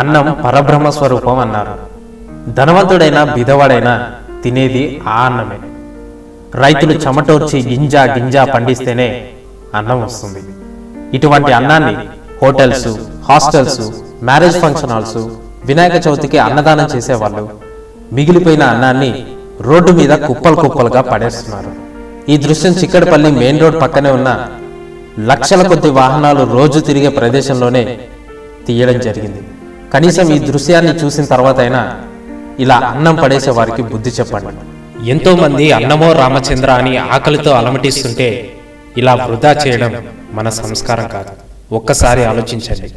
అన్నం పరబ్రహ్మ స్వరూపం అన్నారు. ధనవంతుడైనా బిధవాడైనా తినేది ఆ అన్నమే. రైతులు చెమటోర్చి గింజ గింజ పండిస్తేనే అన్నం వస్తుంది. ఇటువంటి అన్నాన్ని hotels hostels marriage function halls Vinayaka చవితికి అన్నదానం చేసేవాళ్ళు మిగిలిపోయిన అన్నాన్ని రోడ్డు మీద కుప్పలు కుప్పలుగా పడేస్తున్నారు. ఈ దృశ్యం చిక్కడపల్లి మెయిన్ రోడ్ పక్కనే ఉన్న లక్షల కొద్ది వాహనాలు రోజు తిరిగే ప్రదేశంలోనే తీయడం జరిగింది. కనీసం ఈ దృశ్యాన్ని చూసిన తర్వాత అయినా ఇలా అన్నం పడేసే వారికి బుద్ధి చెప్పండి. ఎంతో మంది అన్నమో రామచంద్ర అని ఆకలితో అలమటిస్తుంటే ఇలా వృధా చేయడం మన సంస్కారం కాదు. ఒక్కసారి ఆలోచించండి.